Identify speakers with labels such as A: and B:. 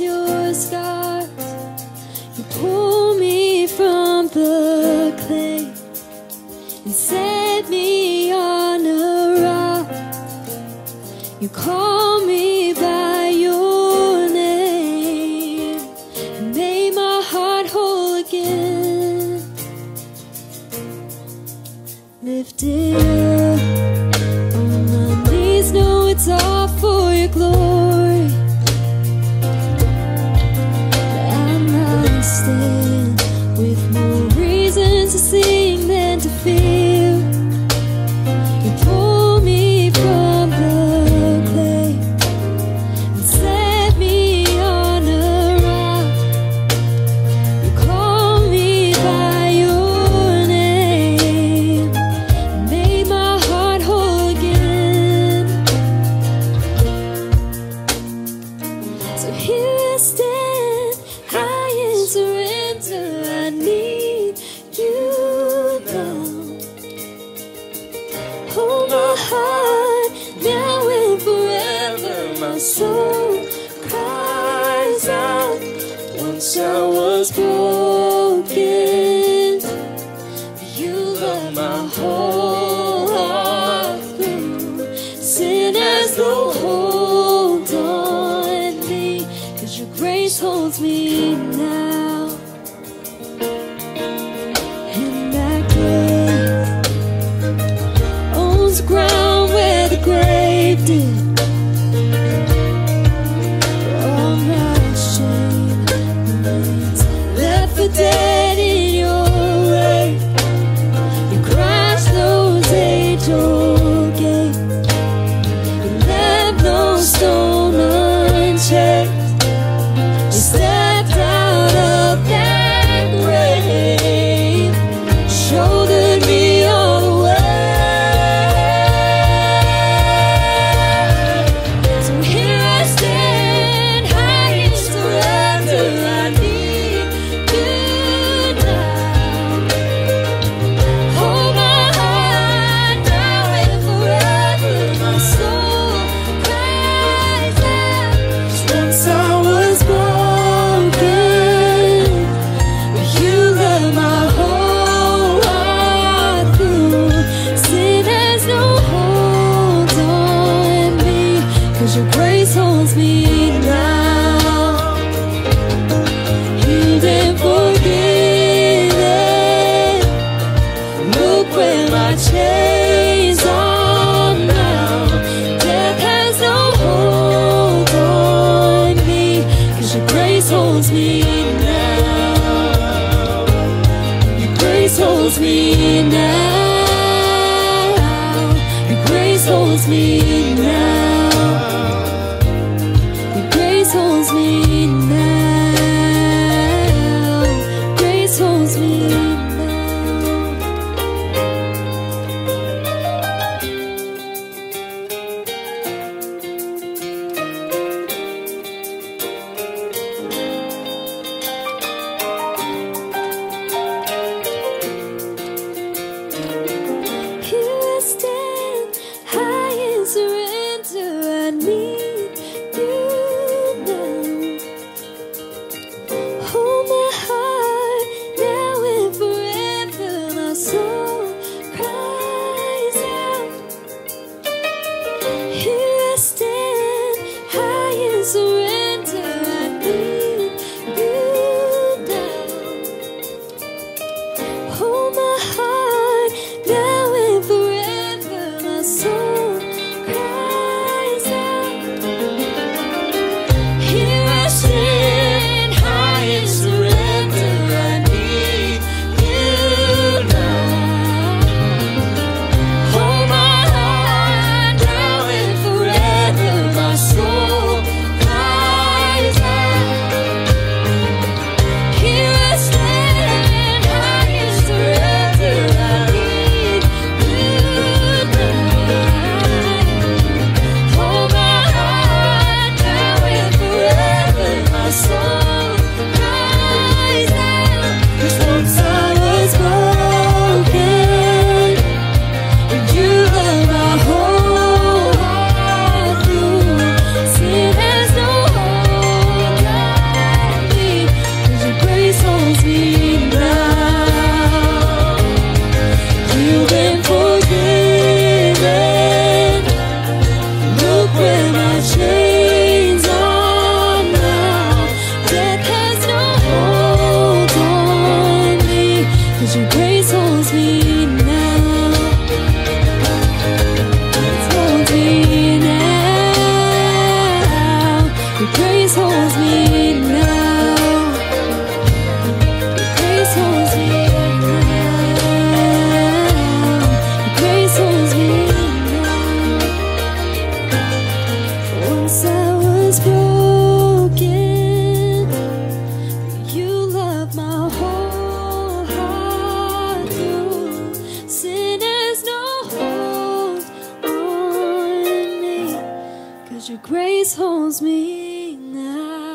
A: your scars. You pull me from the clay and set me on a rock. You call. soul cries out. Once I was broken, you love my whole heart through. Sin has no hold on me, cause your grace holds me now. me now. Your grace holds me now. Your grace holds me praise holds me. nothing now.